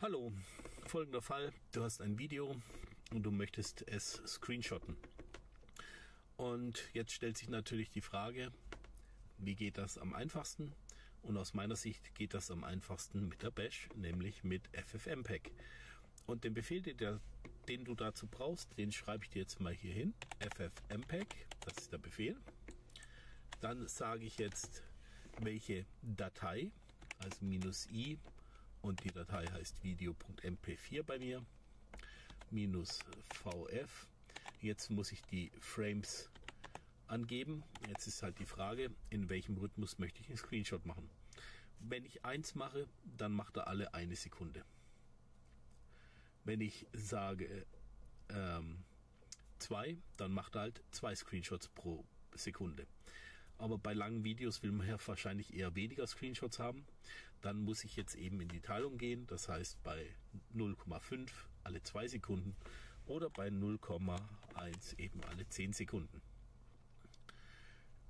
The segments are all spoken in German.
Hallo, folgender Fall. Du hast ein Video und du möchtest es screenshotten. Und jetzt stellt sich natürlich die Frage, wie geht das am einfachsten? Und aus meiner Sicht geht das am einfachsten mit der Bash, nämlich mit FFmpeg. Und den Befehl, den, du dazu brauchst, den schreibe ich dir jetzt mal hier hin. FFmpeg, das ist der Befehl. Dann sage ich jetzt, welche Datei, also minus i und die Datei heißt video.mp4 bei mir, minus vf. Jetzt muss ich die Frames angeben. Jetzt ist halt die Frage, in welchem Rhythmus möchte ich einen Screenshot machen. Wenn ich eins mache, dann macht er alle eine Sekunde. Wenn ich sage ähm, dann macht er halt zwei Screenshots pro Sekunde aber bei langen Videos will man ja wahrscheinlich eher weniger Screenshots haben. Dann muss ich jetzt eben in die Teilung gehen, das heißt bei 0,5 alle 2 Sekunden oder bei 0,1 eben alle 10 Sekunden.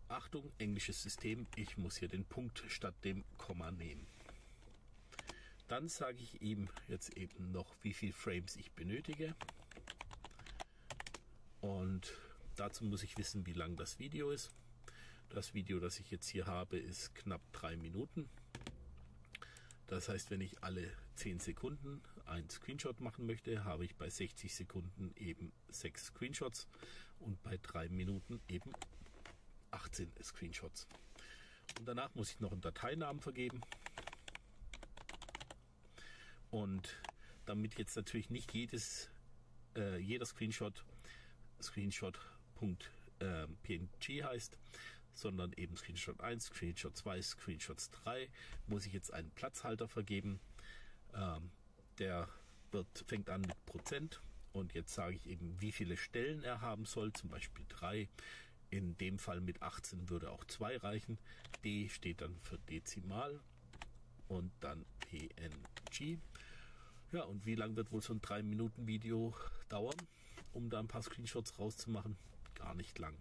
Achtung, englisches System, ich muss hier den Punkt statt dem Komma nehmen. Dann sage ich ihm jetzt eben noch, wie viel Frames ich benötige. Und dazu muss ich wissen, wie lang das Video ist. Das Video, das ich jetzt hier habe, ist knapp drei Minuten. Das heißt, wenn ich alle 10 Sekunden ein Screenshot machen möchte, habe ich bei 60 Sekunden eben 6 Screenshots und bei 3 Minuten eben 18 Screenshots. Und danach muss ich noch einen Dateinamen vergeben. Und damit jetzt natürlich nicht jedes, äh, jeder Screenshot Screenshot.png äh, heißt, sondern eben Screenshot 1, Screenshot 2, Screenshots 3, muss ich jetzt einen Platzhalter vergeben. Ähm, der wird, fängt an mit Prozent und jetzt sage ich eben, wie viele Stellen er haben soll, zum Beispiel 3. In dem Fall mit 18 würde auch 2 reichen. D steht dann für Dezimal und dann PNG. Ja, und wie lang wird wohl so ein 3 Minuten Video dauern, um da ein paar Screenshots rauszumachen? Gar nicht lang.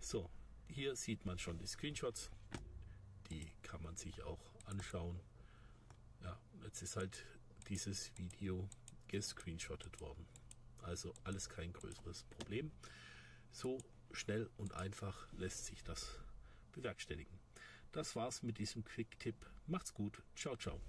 So, hier sieht man schon die Screenshots. Die kann man sich auch anschauen. Ja, jetzt ist halt dieses Video gescreenshottet worden. Also alles kein größeres Problem. So schnell und einfach lässt sich das bewerkstelligen. Das war's mit diesem Quick-Tipp. Macht's gut. Ciao, ciao.